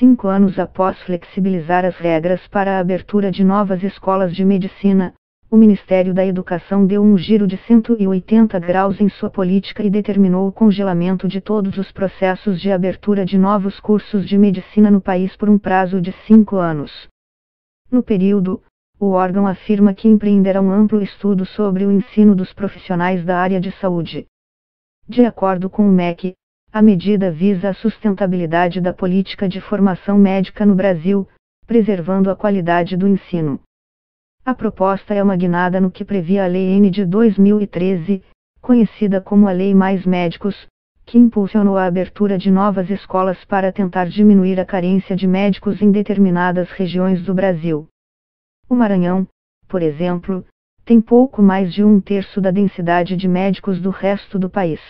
cinco anos após flexibilizar as regras para a abertura de novas escolas de medicina, o Ministério da Educação deu um giro de 180 graus em sua política e determinou o congelamento de todos os processos de abertura de novos cursos de medicina no país por um prazo de cinco anos. No período, o órgão afirma que empreenderá um amplo estudo sobre o ensino dos profissionais da área de saúde. De acordo com o MEC, a medida visa a sustentabilidade da política de formação médica no Brasil, preservando a qualidade do ensino. A proposta é uma guinada no que previa a Lei N de 2013, conhecida como a Lei Mais Médicos, que impulsionou a abertura de novas escolas para tentar diminuir a carência de médicos em determinadas regiões do Brasil. O Maranhão, por exemplo, tem pouco mais de um terço da densidade de médicos do resto do país.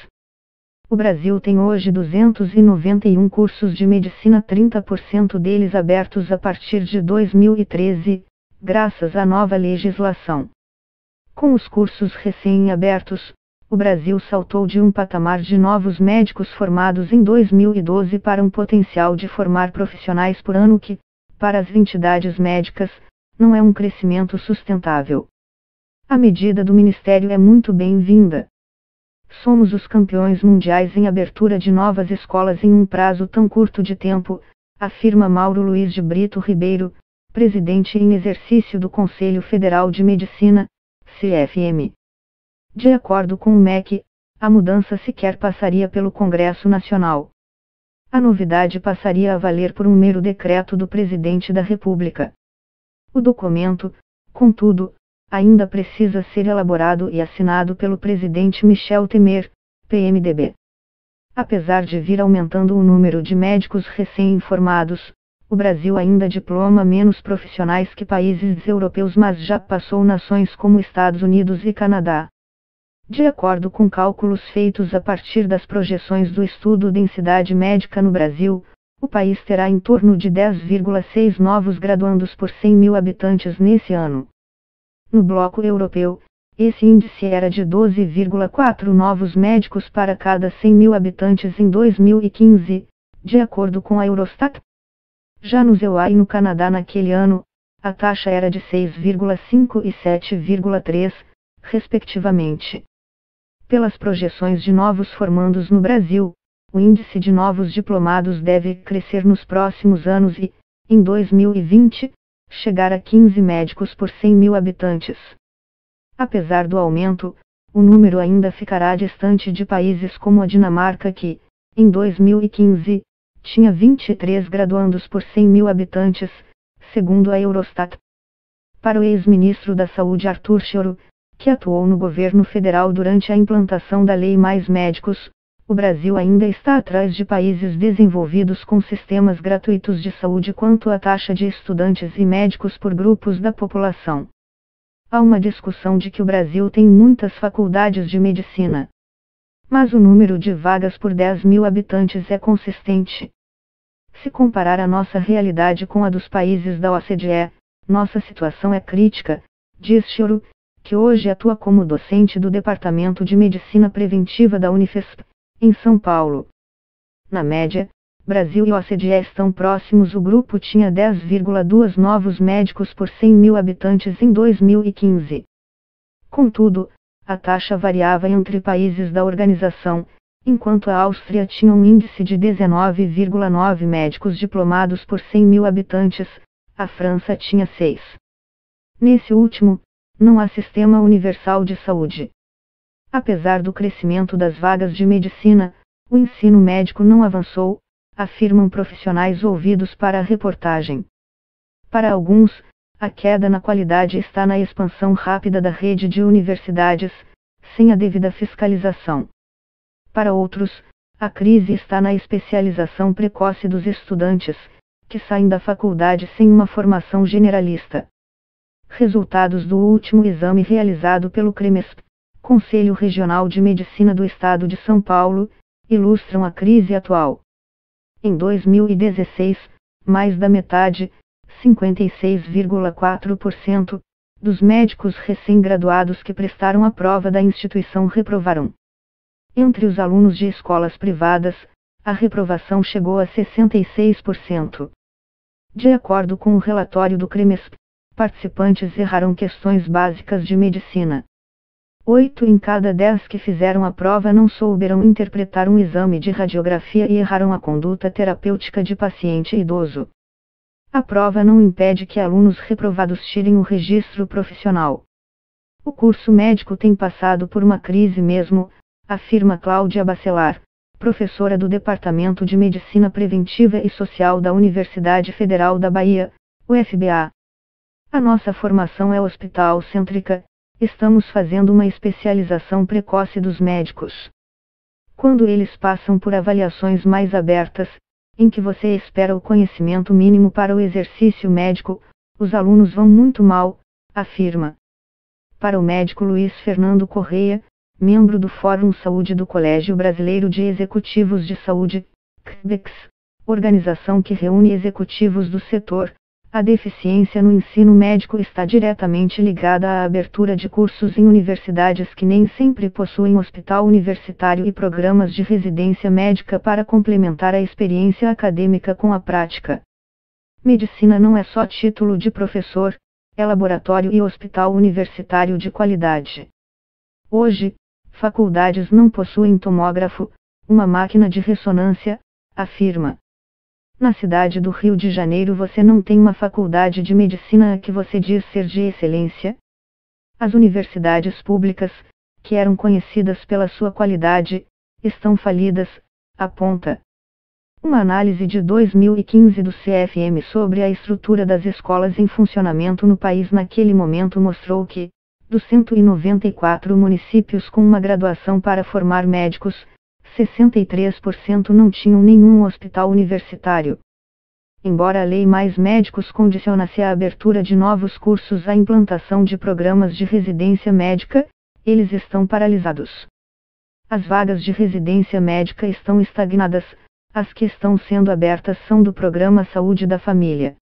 O Brasil tem hoje 291 cursos de medicina, 30% deles abertos a partir de 2013, graças à nova legislação. Com os cursos recém-abertos, o Brasil saltou de um patamar de novos médicos formados em 2012 para um potencial de formar profissionais por ano que, para as entidades médicas, não é um crescimento sustentável. A medida do Ministério é muito bem-vinda. Somos os campeões mundiais em abertura de novas escolas em um prazo tão curto de tempo, afirma Mauro Luiz de Brito Ribeiro, presidente em exercício do Conselho Federal de Medicina, CFM. De acordo com o MEC, a mudança sequer passaria pelo Congresso Nacional. A novidade passaria a valer por um mero decreto do Presidente da República. O documento, contudo, ainda precisa ser elaborado e assinado pelo presidente Michel Temer, PMDB. Apesar de vir aumentando o número de médicos recém-informados, o Brasil ainda diploma menos profissionais que países europeus, mas já passou nações como Estados Unidos e Canadá. De acordo com cálculos feitos a partir das projeções do estudo Densidade Médica no Brasil, o país terá em torno de 10,6 novos graduandos por 100 mil habitantes nesse ano. No bloco europeu, esse índice era de 12,4 novos médicos para cada 100 mil habitantes em 2015, de acordo com a Eurostat. Já no ZEUA e no Canadá naquele ano, a taxa era de 6,5 e 7,3, respectivamente. Pelas projeções de novos formandos no Brasil, o índice de novos diplomados deve crescer nos próximos anos e, em 2020, chegar a 15 médicos por 100 mil habitantes. Apesar do aumento, o número ainda ficará distante de países como a Dinamarca que, em 2015, tinha 23 graduandos por 100 mil habitantes, segundo a Eurostat. Para o ex-ministro da Saúde Arthur Choro, que atuou no governo federal durante a implantação da Lei Mais Médicos, o Brasil ainda está atrás de países desenvolvidos com sistemas gratuitos de saúde quanto à taxa de estudantes e médicos por grupos da população. Há uma discussão de que o Brasil tem muitas faculdades de medicina mas o número de vagas por 10 mil habitantes é consistente. Se comparar a nossa realidade com a dos países da OCDE, nossa situação é crítica, diz Choro, que hoje atua como docente do Departamento de Medicina Preventiva da Unifesp, em São Paulo. Na média, Brasil e OCDE estão próximos. O grupo tinha 10,2 novos médicos por 100 mil habitantes em 2015. Contudo, a taxa variava entre países da organização, enquanto a Áustria tinha um índice de 19,9 médicos diplomados por 100 mil habitantes, a França tinha 6. Nesse último, não há sistema universal de saúde. Apesar do crescimento das vagas de medicina, o ensino médico não avançou, afirmam profissionais ouvidos para a reportagem. Para alguns, a queda na qualidade está na expansão rápida da rede de universidades, sem a devida fiscalização. Para outros, a crise está na especialização precoce dos estudantes, que saem da faculdade sem uma formação generalista. Resultados do último exame realizado pelo CREMESP, Conselho Regional de Medicina do Estado de São Paulo, ilustram a crise atual. Em 2016, mais da metade, 56,4%, dos médicos recém-graduados que prestaram a prova da instituição reprovaram. Entre os alunos de escolas privadas, a reprovação chegou a 66%. De acordo com o relatório do CREMESP, participantes erraram questões básicas de medicina. Oito em cada dez que fizeram a prova não souberam interpretar um exame de radiografia e erraram a conduta terapêutica de paciente idoso. A prova não impede que alunos reprovados tirem o registro profissional. O curso médico tem passado por uma crise mesmo, afirma Cláudia Bacelar, professora do Departamento de Medicina Preventiva e Social da Universidade Federal da Bahia, UFBA. A nossa formação é hospital-cêntrica, estamos fazendo uma especialização precoce dos médicos. Quando eles passam por avaliações mais abertas, em que você espera o conhecimento mínimo para o exercício médico, os alunos vão muito mal, afirma. Para o médico Luiz Fernando Correia, membro do Fórum Saúde do Colégio Brasileiro de Executivos de Saúde, CBEX, organização que reúne executivos do setor, a deficiência no ensino médico está diretamente ligada à abertura de cursos em universidades que nem sempre possuem hospital universitário e programas de residência médica para complementar a experiência acadêmica com a prática. Medicina não é só título de professor, é laboratório e hospital universitário de qualidade. Hoje, faculdades não possuem tomógrafo, uma máquina de ressonância, afirma. Na cidade do Rio de Janeiro você não tem uma faculdade de medicina a que você diz ser de excelência? As universidades públicas, que eram conhecidas pela sua qualidade, estão falidas, aponta. Uma análise de 2015 do CFM sobre a estrutura das escolas em funcionamento no país naquele momento mostrou que, dos 194 municípios com uma graduação para formar médicos, 63% não tinham nenhum hospital universitário. Embora a Lei Mais Médicos condicionasse a abertura de novos cursos à implantação de programas de residência médica, eles estão paralisados. As vagas de residência médica estão estagnadas, as que estão sendo abertas são do Programa Saúde da Família.